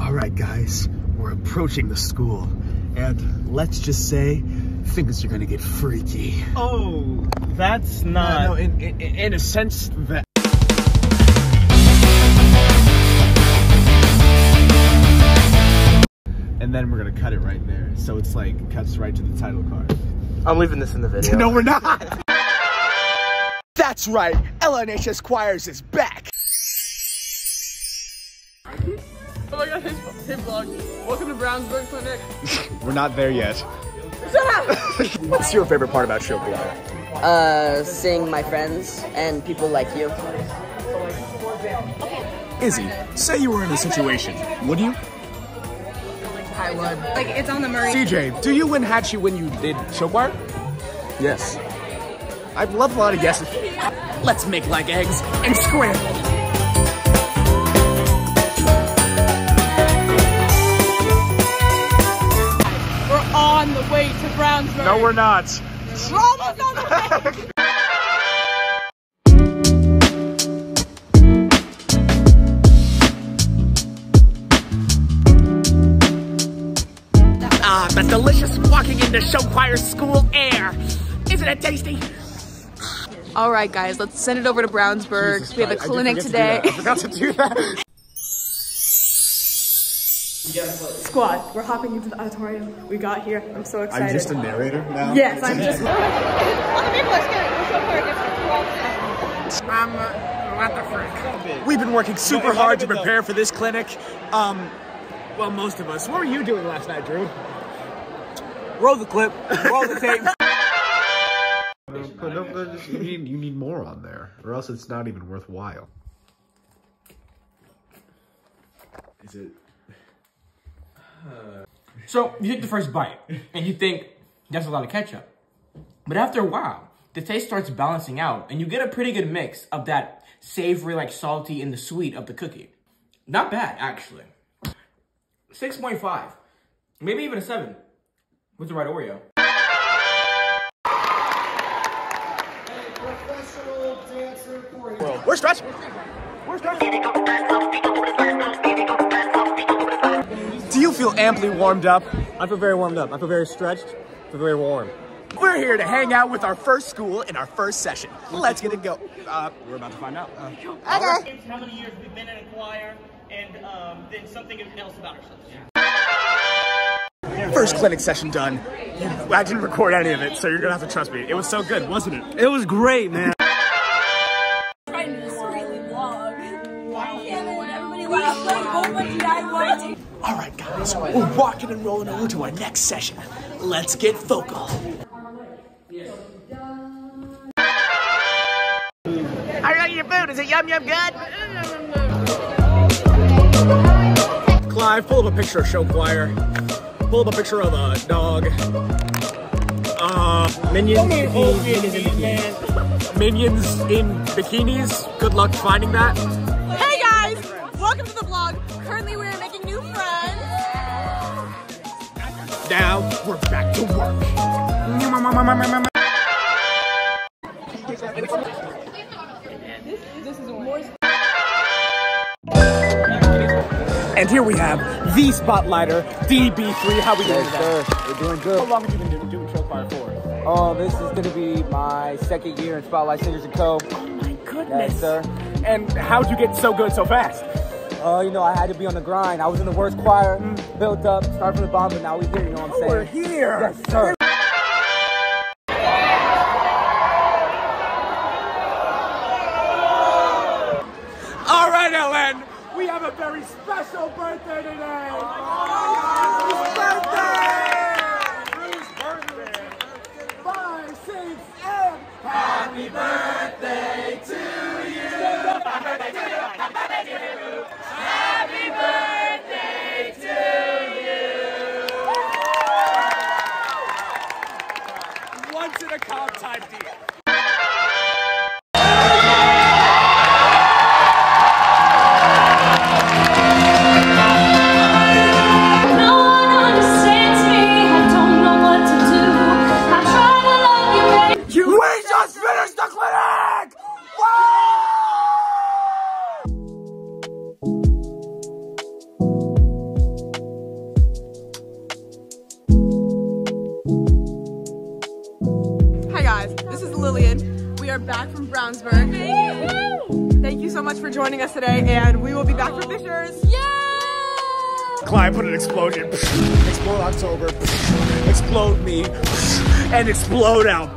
All right, guys, we're approaching the school, and let's just say things are gonna get freaky. Oh, that's not. no, in, in, in a sense that. And then we're gonna cut it right there, so it's like cuts right to the title card. I'm leaving this in the video. No, we're not. That's right, LNHS Choirs is back. My god, his, his vlog. Welcome to Brownsburg Clinic. We're not there yet. What's your favorite part about show choir? Uh, seeing my friends and people like you. Izzy, say you were in a situation, would you? I would. Like, it's on the Murray. CJ, do you win Hatchie when you did show choir? Yes. I've loved a lot of guesses. Let's make like eggs and scramble. On way to Brownsburg. No, we're not. We're almost on the way. Ah, the delicious walking into show choir school air. Isn't it tasty? All right, guys, let's send it over to Brownsburg. we have a clinic today. I forgot to do that. Squad, we're hopping into the auditorium. We got here. I'm so excited. I'm just a narrator now. Yes, I'm just. We've been working super hard to prepare for this clinic. Um, well, most of us. What were you doing last night, Drew? Roll the clip. Roll the tape. But no, but you need you need more on there, or else it's not even worthwhile. Is it? So you take the first bite and you think that's a lot of ketchup. But after a while, the taste starts balancing out and you get a pretty good mix of that savory, like salty and the sweet of the cookie. Not bad, actually. 6.5. Maybe even a 7. With the right Oreo. We're stretching. Do you feel amply warmed up? I feel very warmed up. I feel very stretched. I feel very warm. We're here to hang out with our first school in our first session. Let's get it go. Uh, we're about to find out. Uh, how many years we've been in a choir, and um, then something else about ourselves. First clinic session done. I didn't record any of it, so you're gonna have to trust me. It was so good, wasn't it? It was great, man. trying to discreetly vlog. Everybody laughed like, oh my god, All right, guys, we're walking and rolling over to our next session. Let's get vocal. I like your food. Is it yum yum good? Clive, pull up a picture of show choir. Pull up a picture of a dog. Uh, minions. Bikinis, in bikinis. minions in bikinis. Good luck finding that. Hey guys, welcome to the vlog. Currently, we're making Now we're back to work. And here we have the spotlighter, DB3. How we doing today? We're doing good. How long have you been doing, doing choir for? Oh, this is gonna be my second year in Spotlight Singers and Co. Oh my goodness. Yes, sir. And how'd you get so good so fast? Uh, you know, I had to be on the grind. I was in the worst choir, built up, started from the bottom, but now we're here. You know what I'm saying? We're here. Yes, sir. All right, Ellen. We have a very special birthday today. Whose birthday? Whose birthday? Five, six, and happy birthday to you. Happy birthday to you. Happy birthday in a comp type deal. Lillian. We are back from Brownsburg. Thank you so much for joining us today, and we will be back for Fishers. Yeah! Clyde put an explosion. Explode October. Explode me. And explode out.